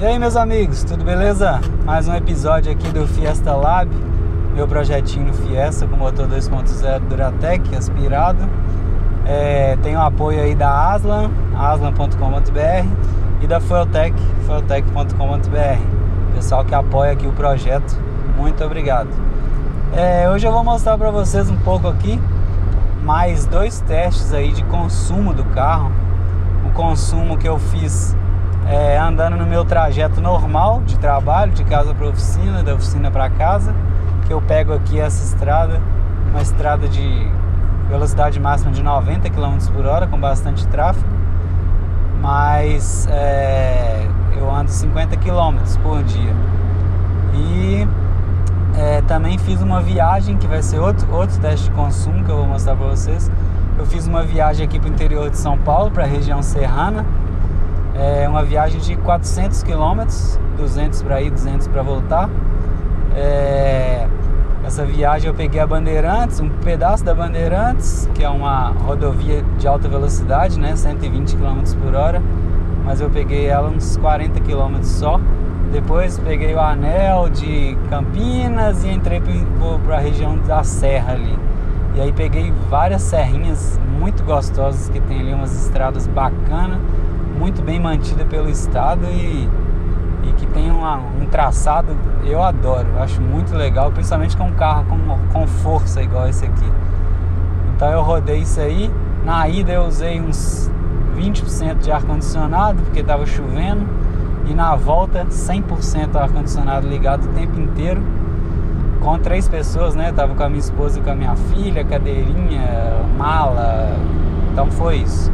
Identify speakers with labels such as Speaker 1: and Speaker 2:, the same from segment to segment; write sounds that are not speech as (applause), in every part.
Speaker 1: E aí meus amigos, tudo beleza? Mais um episódio aqui do Fiesta Lab, meu projetinho Fiesta com motor 2.0 Duratec aspirado. É, tem o apoio aí da Aslan, aslan.com.br e da Fueltec, fueltec.com.br. Pessoal que apoia aqui o projeto, muito obrigado. É, hoje eu vou mostrar para vocês um pouco aqui mais dois testes aí de consumo do carro. O consumo que eu fiz é, andando no meu trajeto normal de trabalho, de casa para oficina, da oficina para casa, que eu pego aqui essa estrada, uma estrada de velocidade máxima de 90 km por hora, com bastante tráfego, mas é, eu ando 50 km por dia. E é, também fiz uma viagem que vai ser outro, outro teste de consumo que eu vou mostrar para vocês. Eu fiz uma viagem aqui para o interior de São Paulo, para a região serrana, é uma viagem de 400 quilômetros, 200 para ir, 200 para voltar. É, essa viagem eu peguei a Bandeirantes, um pedaço da Bandeirantes, que é uma rodovia de alta velocidade, né, 120 km por hora, mas eu peguei ela uns 40 km só. Depois peguei o anel de Campinas e entrei para a região da Serra ali. E aí peguei várias serrinhas muito gostosas que tem ali umas estradas bacanas muito bem mantida pelo estado e, e que tem uma, um traçado, eu adoro, acho muito legal, principalmente com um carro com, com força igual esse aqui. Então eu rodei isso aí, na ida eu usei uns 20% de ar-condicionado, porque estava chovendo, e na volta 100% ar-condicionado ligado o tempo inteiro, com três pessoas, né? Tava com a minha esposa e com a minha filha, cadeirinha, mala, então foi isso.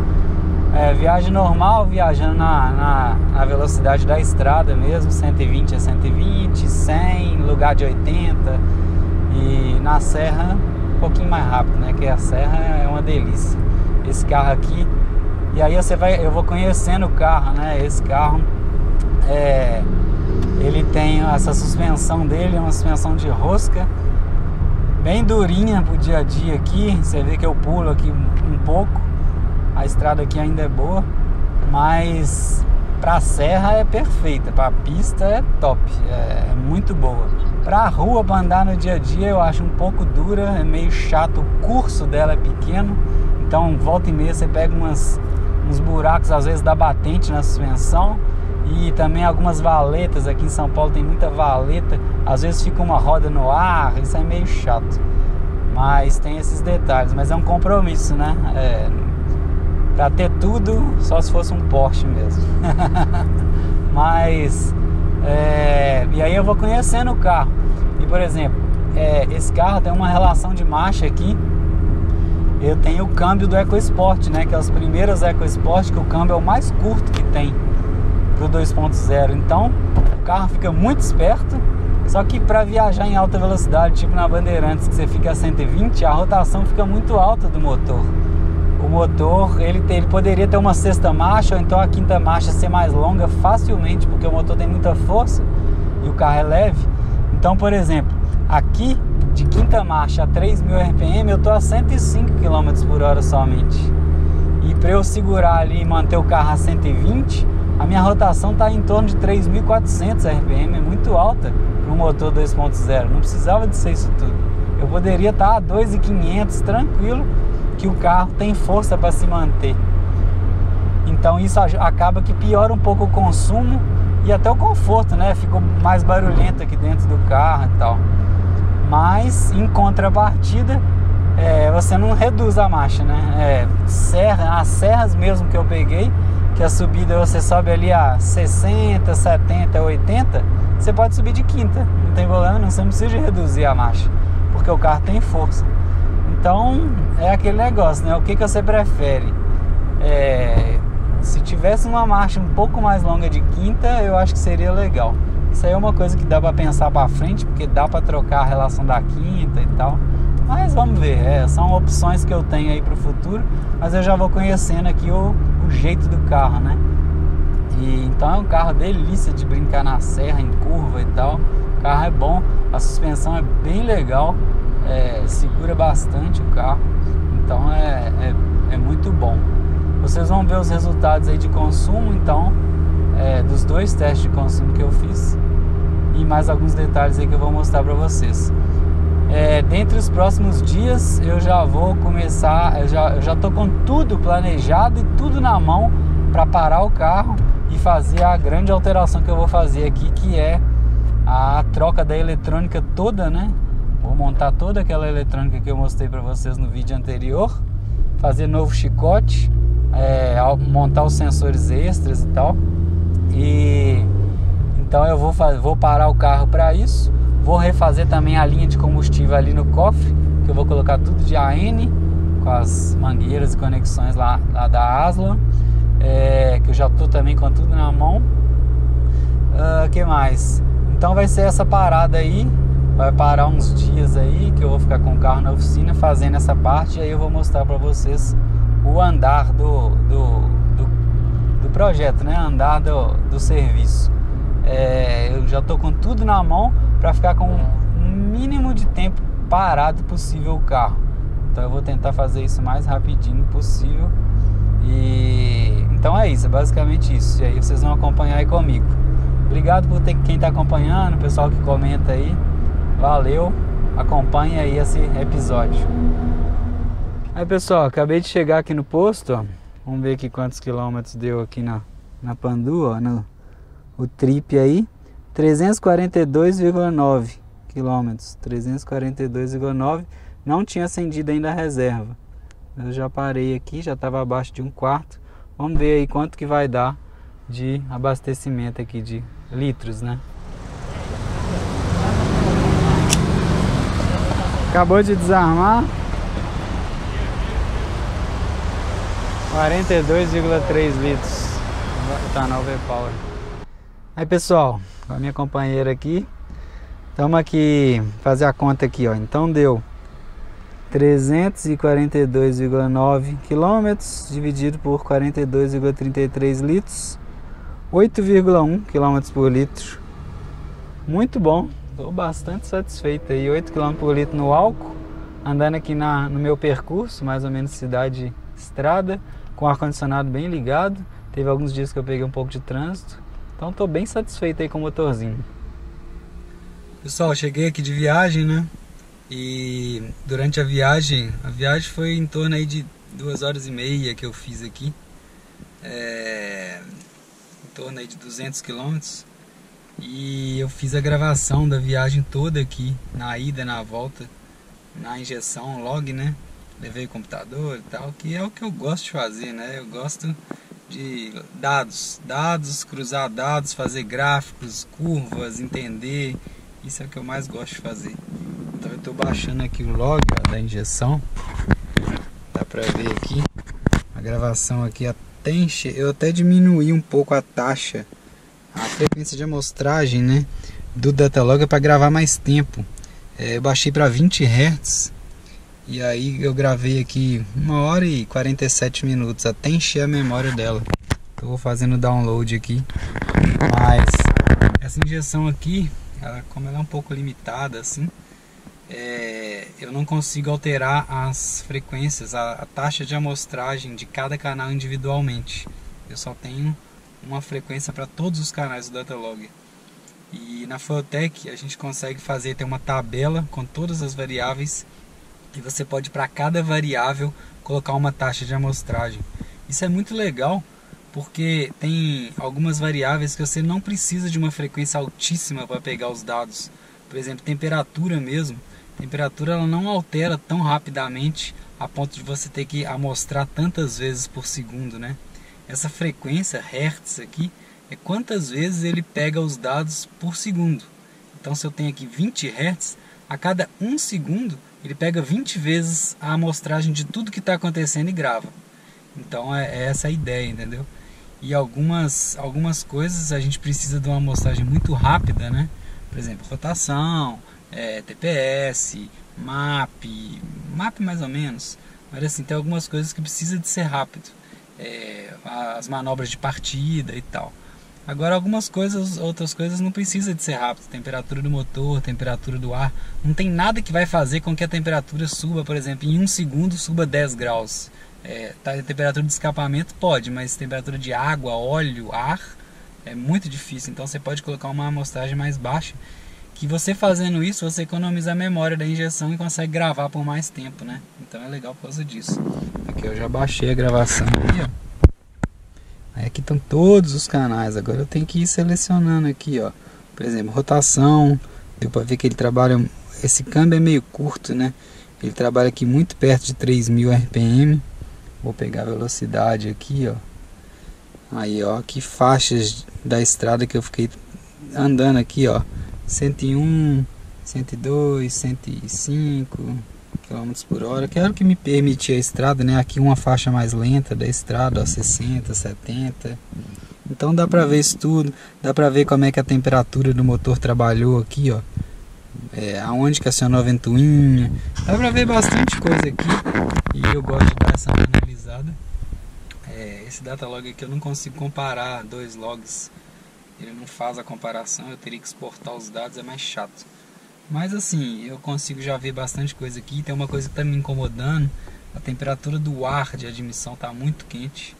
Speaker 1: É, viagem normal, viajando na, na, na, velocidade da estrada mesmo, 120 a 120, 100, lugar de 80 e na serra um pouquinho mais rápido, né? Que a serra é uma delícia. Esse carro aqui e aí você vai, eu vou conhecendo o carro, né? Esse carro é, ele tem essa suspensão dele, é uma suspensão de rosca bem durinha pro dia a dia aqui. Você vê que eu pulo aqui um pouco a estrada aqui ainda é boa, mas para a serra é perfeita, para a pista é top, é, é muito boa. Para a rua, para andar no dia a dia, eu acho um pouco dura, é meio chato, o curso dela é pequeno, então volta e meia você pega umas, uns buracos, às vezes da batente na suspensão e também algumas valetas. Aqui em São Paulo tem muita valeta, às vezes fica uma roda no ar, isso é meio chato. Mas tem esses detalhes, mas é um compromisso, né? É, Pra ter tudo, só se fosse um Porsche mesmo. (laughs) Mas, é, e aí eu vou conhecendo o carro. E, por exemplo, é, esse carro tem uma relação de marcha aqui. Eu tenho o câmbio do EcoSport, né? Que é os primeiros EcoSport, que o câmbio é o mais curto que tem pro 2.0. Então, o carro fica muito esperto. Só que para viajar em alta velocidade, tipo na Bandeirantes, que você fica a 120, a rotação fica muito alta do motor o motor ele, ele poderia ter uma sexta marcha ou então a quinta marcha ser mais longa facilmente, porque o motor tem muita força e o carro é leve. Então, por exemplo, aqui de quinta marcha a 3.000 RPM eu estou a 105 km por hora somente. E para eu segurar ali e manter o carro a 120, a minha rotação está em torno de 3.400 RPM, é muito alta para um motor 2.0. Não precisava de ser isso tudo. Eu poderia estar tá a 2.500 tranquilo que o carro tem força para se manter. Então isso acaba que piora um pouco o consumo e até o conforto, né? Ficou mais barulhento aqui dentro do carro e tal. Mas em contrapartida, é, você não reduz a marcha, né? É, serra, as serras mesmo que eu peguei, que a subida você sobe ali a 60, 70, 80, você pode subir de quinta, não tem problema, não, você não precisa reduzir a marcha, porque o carro tem força. Então é aquele negócio, né? O que, que você prefere? É, se tivesse uma marcha um pouco mais longa de quinta, eu acho que seria legal. Isso aí é uma coisa que dá para pensar para frente, porque dá para trocar a relação da quinta e tal. Mas vamos ver, é, são opções que eu tenho aí para o futuro, mas eu já vou conhecendo aqui o, o jeito do carro, né? E, então é um carro delícia de brincar na serra, em curva e tal. O carro é bom, a suspensão é bem legal é, segura bastante o carro, então é, é, é, muito bom. Vocês vão ver os resultados aí de consumo, então é, dos dois testes de consumo que eu fiz e mais alguns detalhes aí que eu vou mostrar para vocês. É, dentre os próximos dias eu já vou começar, eu já, eu já tô com tudo planejado e tudo na mão para parar o carro e fazer a grande alteração que eu vou fazer aqui, que é a troca da eletrônica toda, né? Montar toda aquela eletrônica que eu mostrei para vocês no vídeo anterior, fazer novo chicote, é, montar os sensores extras e tal. E então eu vou, vou parar o carro para isso. Vou refazer também a linha de combustível ali no cofre, que eu vou colocar tudo de AN com as mangueiras e conexões lá, lá da Aslan, é, que eu já tô também com tudo na mão. Uh, que mais? Então vai ser essa parada aí, vai parar uns dias aí que eu vou ficar com o carro na oficina fazendo essa parte e aí eu vou mostrar para vocês o andar do, do, do, do, projeto, né? Andar do, do serviço. É, eu já tô com tudo na mão para ficar com o mínimo de tempo parado possível o carro. Então eu vou tentar fazer isso mais rapidinho possível. E então é isso, é basicamente isso. E aí vocês vão acompanhar aí comigo. Obrigado por ter quem está acompanhando, o pessoal que comenta aí. Valeu, acompanha aí esse episódio. Aí pessoal, acabei de chegar aqui no posto. Vamos ver aqui quantos quilômetros deu aqui na, na Pandu, ó, no, o trip aí. 342,9 quilômetros, 342,9. Não tinha acendido ainda a reserva. Eu já parei aqui, já estava abaixo de um quarto. Vamos ver aí quanto que vai dar de abastecimento aqui de litros, né? Acabou de desarmar. 42,3 litros. Etanol V-Power. Aí pessoal, com a minha companheira aqui. Estamos aqui fazer a conta aqui, ó. Então deu 342,9 quilômetros dividido por 42,33 litros 8,1 km por litro. Muito bom, estou bastante satisfeito aí. 8 km por litro no álcool, andando aqui na, no meu percurso, mais ou menos cidade estrada, com ar-condicionado bem ligado. Teve alguns dias que eu peguei um pouco de trânsito, então estou bem satisfeito aí com o motorzinho. Pessoal, cheguei aqui de viagem, né? E durante a viagem, a viagem foi em torno aí de duas horas e meia que eu fiz aqui. É, torno aí de 200 quilômetros e eu fiz a gravação da viagem toda aqui, na ida, na volta, na injeção, log, né? Levei o computador e tal, que é o que eu gosto de fazer, né? Eu gosto de dados, dados, cruzar dados, fazer gráficos, curvas, entender. Isso é o que eu mais gosto de fazer. Então eu estou baixando aqui o log ó, da injeção. Dá para ver aqui. A gravação aqui até encher, eu até diminuí um pouco a taxa, frequência de amostragem, né, do Datalog para gravar mais tempo. É, eu baixei para 20 Hz e aí eu gravei aqui 1 hora e 47 minutos até encher a memória dela. Eu vou fazendo download aqui, mas essa injeção aqui, ela, como ela é um pouco limitada assim, é, eu não consigo alterar as frequências, a, a, taxa de amostragem de cada canal individualmente. Eu só tenho uma frequência para todos os canais do Datalog. E na Fueltech a gente consegue fazer ter uma tabela com todas as variáveis e você pode para cada variável colocar uma taxa de amostragem. Isso é muito legal porque tem algumas variáveis que você não precisa de uma frequência altíssima para pegar os dados. Por exemplo, temperatura mesmo a temperatura ela não altera tão rapidamente a ponto de você ter que amostrar tantas vezes por segundo, né? Essa frequência Hertz aqui é quantas vezes ele pega os dados por segundo. Então, se eu tenho aqui 20 Hz, a cada um segundo ele pega 20 vezes a amostragem de tudo que está acontecendo e grava. Então, é, é essa a ideia, entendeu? E algumas, algumas coisas a gente precisa de uma amostragem muito rápida, né? Por exemplo, rotação, é, TPS, MAP, MAP mais ou menos, mas assim, tem algumas coisas que precisa de ser rápido, é, as manobras de partida e tal. Agora algumas coisas, outras coisas não precisa de ser rápido, temperatura do motor, temperatura do ar, não tem nada que vai fazer com que a temperatura suba, por exemplo, em um segundo suba 10 graus. É, tá, temperatura de escapamento pode, mas temperatura de água, óleo, ar, é muito difícil. Então você pode colocar uma amostragem mais baixa, que você fazendo isso, você economiza a memória da injeção e consegue gravar por mais tempo, né? Então é legal por causa disso. Aqui eu já baixei a gravação aqui, ó. Aí aqui estão todos os canais. Agora eu tenho que ir selecionando aqui, ó. Por exemplo, rotação. Deu para ver que ele trabalha. Esse câmbio é meio curto, né? Ele trabalha aqui muito perto de 3000 RPM. Vou pegar a velocidade aqui, ó. Aí, ó, que faixas da estrada que eu fiquei andando aqui, ó. 101, 102, 105 km por hora, que era o que me permitia a estrada, né? Aqui uma faixa mais lenta da estrada, ó, 60, 70. Então dá pra ver isso tudo, dá pra ver como é que a temperatura do motor trabalhou aqui, ó. É, aonde que acionou a ventoinha. Dá pra ver bastante coisa aqui. E eu gosto de dar essa analisada. É, esse datalog aqui eu não consigo comparar dois logs. Ele não faz a comparação, eu teria que exportar os dados, é mais chato. Mas assim, eu consigo já ver bastante coisa aqui. Tem uma coisa que está me incomodando. A temperatura do ar de admissão está muito quente.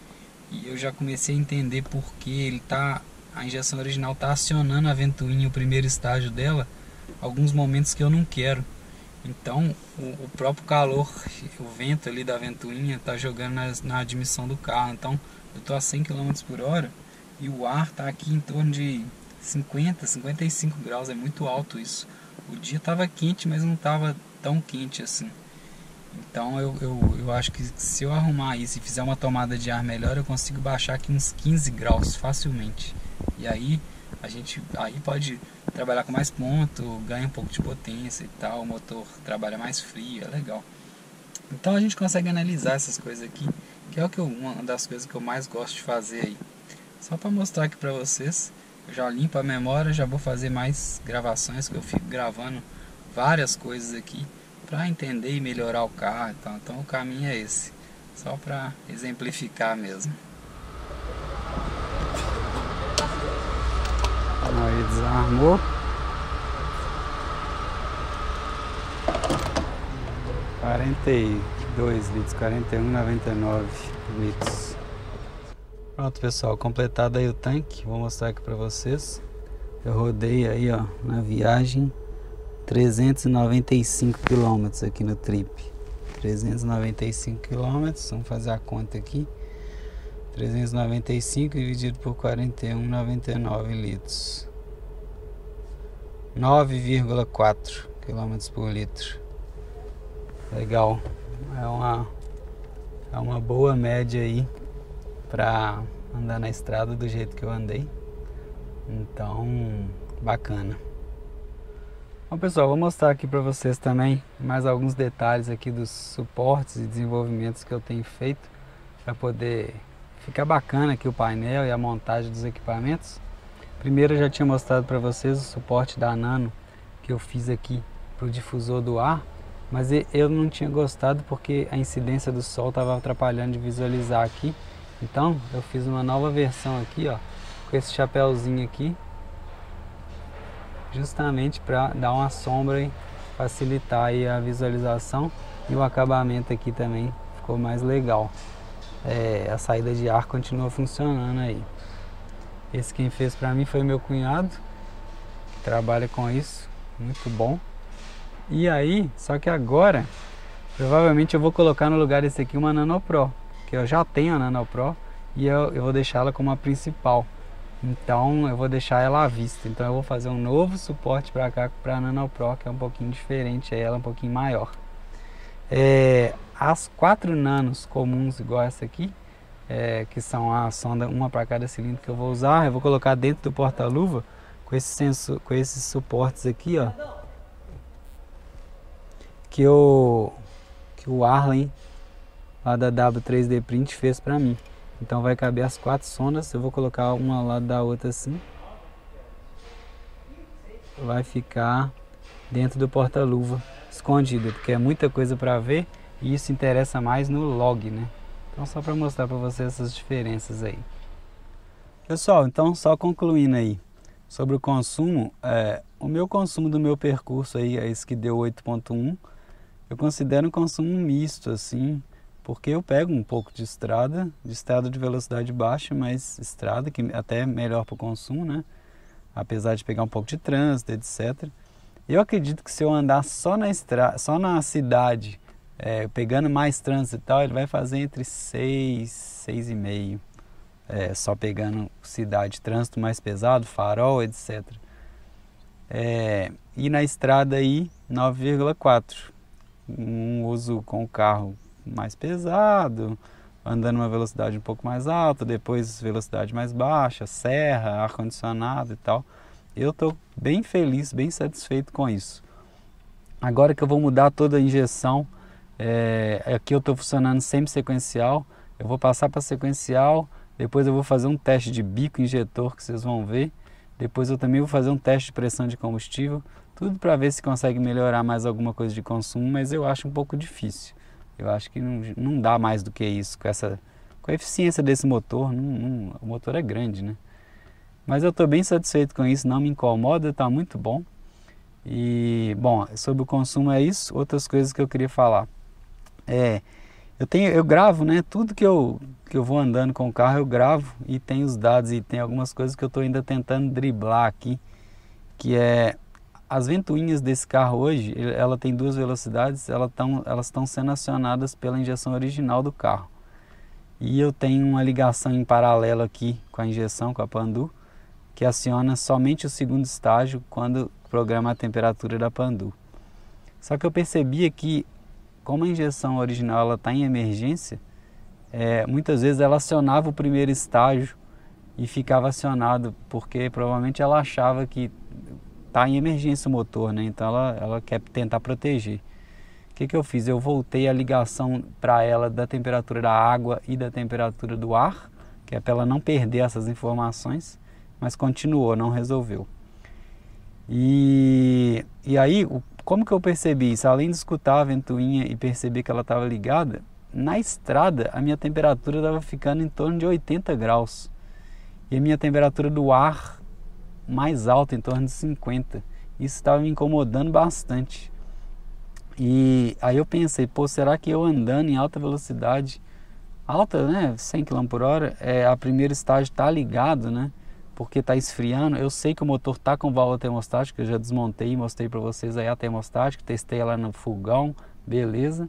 Speaker 1: E eu já comecei a entender porque ele tá. A injeção original está acionando a ventoinha, o primeiro estágio dela, alguns momentos que eu não quero. Então o, o próprio calor, o vento ali da ventoinha está jogando na, na admissão do carro. Então eu estou a 100 km por hora e o ar está aqui em torno de 50, 55 graus, é muito alto isso. O dia estava quente, mas não estava tão quente assim. Então eu, eu, eu acho que se eu arrumar isso e fizer uma tomada de ar melhor, eu consigo baixar aqui uns 15 graus facilmente. E aí a gente aí pode trabalhar com mais ponto, ganha um pouco de potência e tal, o motor trabalha mais frio, é legal. Então a gente consegue analisar essas coisas aqui, que é o que eu, uma das coisas que eu mais gosto de fazer aí. Só para mostrar aqui para vocês já limpo a memória, já vou fazer mais gravações que eu fico gravando várias coisas aqui para entender e melhorar o carro. Então, então o caminho é esse, só para exemplificar mesmo. Aí desarmou. Quarenta e dois litros, quarenta e um, noventa e nove litros. Pronto pessoal, completado aí o tanque, vou mostrar aqui para vocês. Eu rodei aí ó, na viagem 395 quilômetros aqui no trip. 395 quilômetros, vamos fazer a conta aqui. 395 dividido por 41,99 litros. 9,4 quilômetros por litro. Legal. É uma é uma boa média aí para andar na estrada do jeito que eu andei. Então, bacana. Bom pessoal, vou mostrar aqui para vocês também mais alguns detalhes aqui dos suportes e desenvolvimentos que eu tenho feito para poder ficar bacana aqui o painel e a montagem dos equipamentos. Primeiro eu já tinha mostrado para vocês o suporte da Nano que eu fiz aqui para o difusor do ar, mas eu não tinha gostado porque a incidência do sol estava atrapalhando de visualizar aqui então eu fiz uma nova versão aqui, ó, com esse chapéuzinho aqui, justamente para dar uma sombra e facilitar aí a visualização e o acabamento aqui também ficou mais legal. É, a saída de ar continua funcionando aí. Esse quem fez para mim foi meu cunhado, que trabalha com isso, muito bom. E aí, só que agora, provavelmente eu vou colocar no lugar desse aqui uma Nano Pro que eu já tenho a Nano Pro e eu, eu vou deixá-la como a principal. Então eu vou deixar ela à vista. Então eu vou fazer um novo suporte para cá para a Nano Pro que é um pouquinho diferente, ela é um pouquinho maior. É, as quatro nanos comuns igual essa aqui, é, que são a sonda uma para cada cilindro que eu vou usar, eu vou colocar dentro do porta-luva com esse com esses suportes aqui, ó, que o que o Arlen lá da W3D Print fez para mim. Então vai caber as quatro sondas, eu vou colocar uma ao lado da outra assim. Vai ficar dentro do porta-luva, escondido, porque é muita coisa para ver e isso interessa mais no log, né? Então só para mostrar para vocês essas diferenças aí. Pessoal, então só concluindo aí sobre o consumo, é, o meu consumo do meu percurso aí, é esse que deu 8.1, eu considero um consumo misto assim, porque eu pego um pouco de estrada, de estrada de velocidade baixa, mas estrada que até é melhor para o consumo, né? Apesar de pegar um pouco de trânsito, etc. Eu acredito que se eu andar só na estrada, só na cidade, é, pegando mais trânsito e tal, ele vai fazer entre 6, 6,5. É, só pegando cidade, trânsito mais pesado, farol, etc. É, e na estrada aí, 9,4. Um uso com o carro mais pesado, andando uma velocidade um pouco mais alta, depois velocidade mais baixa, serra, ar-condicionado e tal. Eu estou bem feliz, bem satisfeito com isso. Agora que eu vou mudar toda a injeção, é, aqui eu estou funcionando sempre sequencial, eu vou passar para sequencial, depois eu vou fazer um teste de bico injetor que vocês vão ver, depois eu também vou fazer um teste de pressão de combustível, tudo para ver se consegue melhorar mais alguma coisa de consumo, mas eu acho um pouco difícil. Eu acho que não, não dá mais do que isso com essa com a eficiência desse motor. Não, não, o motor é grande, né? Mas eu estou bem satisfeito com isso, não me incomoda, está muito bom. E bom, sobre o consumo é isso. Outras coisas que eu queria falar. É, eu tenho, eu gravo, né? Tudo que eu que eu vou andando com o carro eu gravo e tem os dados e tem algumas coisas que eu estou ainda tentando driblar aqui, que é as ventoinhas desse carro hoje, ela tem duas velocidades, ela tão, elas estão sendo acionadas pela injeção original do carro. E eu tenho uma ligação em paralelo aqui com a injeção, com a Pandu, que aciona somente o segundo estágio quando programa a temperatura da Pandu. Só que eu percebia que, como a injeção original está em emergência, é, muitas vezes ela acionava o primeiro estágio e ficava acionado, porque provavelmente ela achava que está em emergência o motor, né? Então ela, ela quer tentar proteger. O que, que eu fiz? Eu voltei a ligação para ela da temperatura da água e da temperatura do ar, que é para ela não perder essas informações, mas continuou, não resolveu. E, e aí, como que eu percebi isso? Além de escutar a ventoinha e perceber que ela estava ligada, na estrada a minha temperatura estava ficando em torno de 80 graus. E a minha temperatura do ar mais alta, em torno de 50. Isso estava me incomodando bastante. E aí eu pensei, pô, será que eu andando em alta velocidade, alta, né, 100 km por hora, é, a primeiro estágio está ligado, né, porque está esfriando. Eu sei que o motor está com válvula termostática, eu já desmontei e mostrei para vocês aí a termostática, testei ela no fogão, beleza.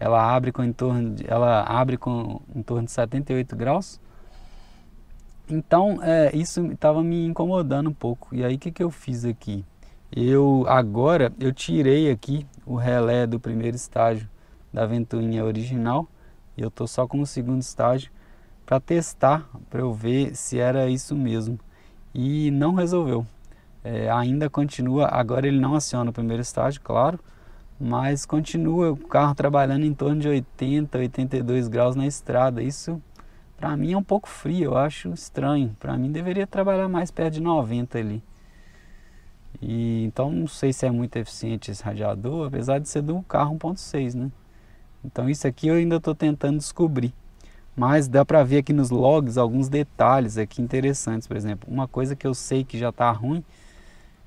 Speaker 1: Ela abre com em torno de, ela abre com em torno de 78 graus. Então, é, isso estava me incomodando um pouco. E aí, o que, que eu fiz aqui? Eu agora eu tirei aqui o relé do primeiro estágio da ventoinha original e eu tô só com o segundo estágio para testar, para eu ver se era isso mesmo. E não resolveu. É, ainda continua, agora ele não aciona o primeiro estágio, claro, mas continua o carro trabalhando em torno de 80, 82 graus na estrada. Isso para mim é um pouco frio, eu acho estranho. Para mim deveria trabalhar mais perto de 90 ali. E então não sei se é muito eficiente esse radiador, apesar de ser do carro 1.6, né? Então isso aqui eu ainda estou tentando descobrir. Mas dá para ver aqui nos logs alguns detalhes aqui interessantes, por exemplo, uma coisa que eu sei que já está ruim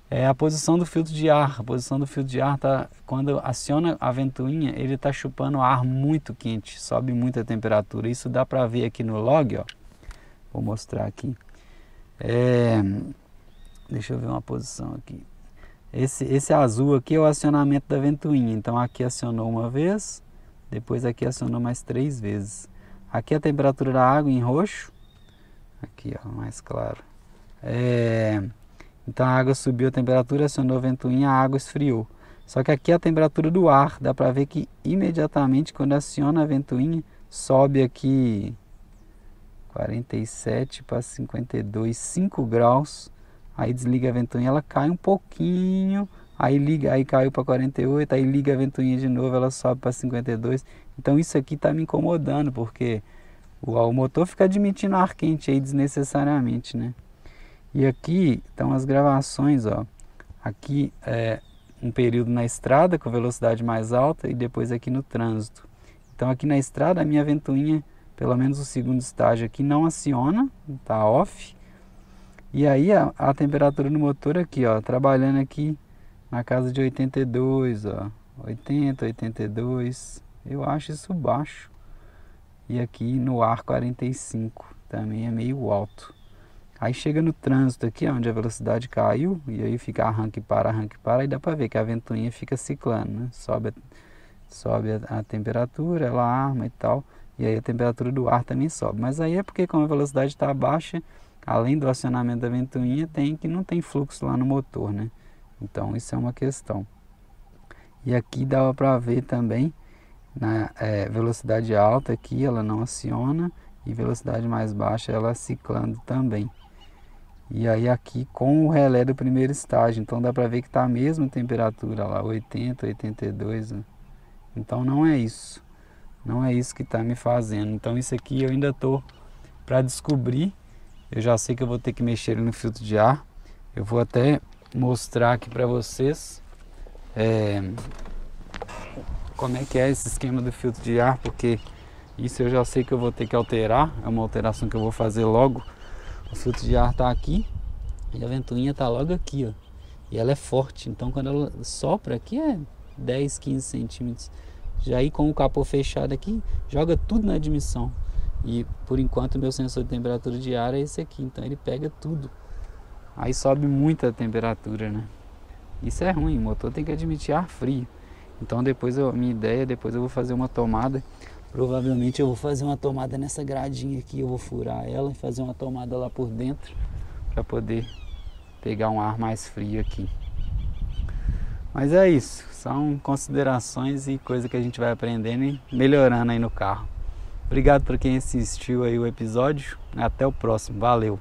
Speaker 1: é a posição do filtro de ar. A posição do filtro de ar tá quando aciona a ventoinha, ele está chupando ar muito quente, sobe muito a temperatura. Isso dá para ver aqui no log, ó. Vou mostrar aqui. É, deixa eu ver uma posição aqui. Esse, esse azul aqui é o acionamento da ventoinha. Então aqui acionou uma vez, depois aqui acionou mais três vezes. Aqui a temperatura da água em roxo. Aqui, ó, mais claro. É, então a água subiu a temperatura, acionou a ventoinha, a água esfriou. Só que aqui a temperatura do ar, dá para ver que imediatamente quando aciona a ventoinha, sobe aqui 47 para 52, 5 graus. Aí desliga a ventoinha, ela cai um pouquinho, aí liga, aí caiu para 48, aí liga a ventoinha de novo, ela sobe para 52. Então isso aqui está me incomodando, porque o motor fica admitindo ar quente aí desnecessariamente, né? E aqui estão as gravações, ó. Aqui é um período na estrada com velocidade mais alta e depois aqui no trânsito. Então aqui na estrada a minha ventoinha, pelo menos o segundo estágio aqui não aciona, tá off. E aí a, a temperatura do motor aqui, ó, trabalhando aqui na casa de 82, ó, 80, 82. Eu acho isso baixo. e aqui no ar 45, também é meio alto. Aí chega no trânsito aqui, onde a velocidade caiu, e aí fica arranque para, arranque para, e dá para ver que a ventoinha fica ciclando, né? Sobe, sobe a, a, temperatura, ela arma e tal, e aí a temperatura do ar também sobe. Mas aí é porque como a velocidade está baixa, além do acionamento da ventoinha, tem que não tem fluxo lá no motor, né? Então isso é uma questão. E aqui dava para ver também na é, velocidade alta aqui ela não aciona e velocidade mais baixa ela ciclando também. E aí aqui com o relé do primeiro estágio, então dá para ver que está a mesma temperatura lá, 80, 82. Né? Então não é isso. Não é isso que está me fazendo. Então isso aqui eu ainda estou para descobrir. Eu já sei que eu vou ter que mexer no filtro de ar. Eu vou até mostrar aqui para vocês é, como é que é esse esquema do filtro de ar, porque isso eu já sei que eu vou ter que alterar. É uma alteração que eu vou fazer logo o filtro de ar está aqui e a ventoinha está logo aqui, ó. E ela é forte, então quando ela sopra aqui é 10, 15 centímetros. Já aí com o capô fechado aqui, joga tudo na admissão. E por enquanto meu sensor de temperatura de ar é esse aqui, então ele pega tudo. Aí sobe muita temperatura, né? Isso é ruim, o motor tem que admitir ar frio. Então depois eu, minha ideia, depois eu vou fazer uma tomada Provavelmente eu vou fazer uma tomada nessa gradinha aqui, eu vou furar ela e fazer uma tomada lá por dentro para poder pegar um ar mais frio aqui. Mas é isso, são considerações e coisa que a gente vai aprendendo e melhorando aí no carro. Obrigado por quem assistiu aí o episódio. Até o próximo. Valeu.